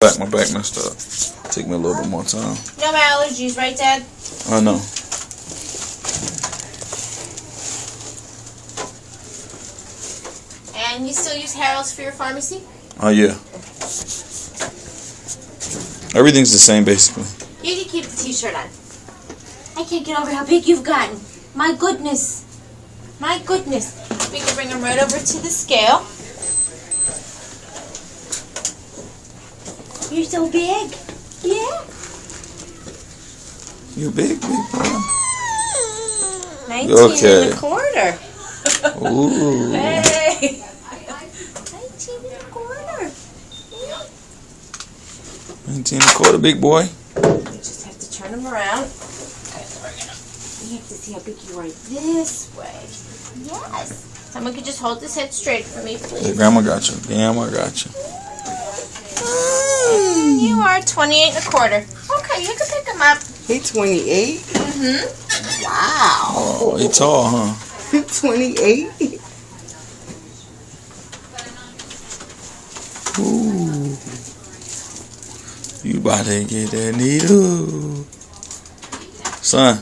Back, my back messed up. Take me a little bit more time. No allergies, right, Dad? I know. And you still use Harold's for your pharmacy? Oh yeah. Everything's the same basically. You can keep the t-shirt on. I can't get over how big you've gotten. My goodness. My goodness. We can bring him right over to the scale. You're so big. Yeah. You big, big boy. 19 Okay. and a quarter. Ooh. Hey. 19 and a quarter. 19 and a quarter, big boy. You just have to turn him around. You have to see how big you are this way. Yes. Someone could just hold this head straight for me, Hey, please. grandma got you. Grandma got you. And you are 28 and a quarter. Okay, you can pick him up. He 28? Mm-hmm. Wow. Oh, he tall, huh? 28? Ooh. You about to get that needle. Son,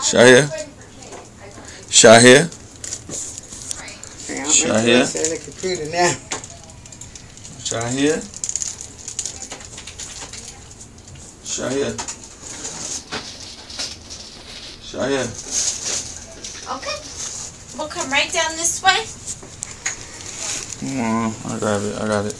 Shahir. Shahir. I'm Shot here? on the computer now. Shahir. Shahir. Shahir. Okay. We'll come right down this way. Come on. I got it. I got it.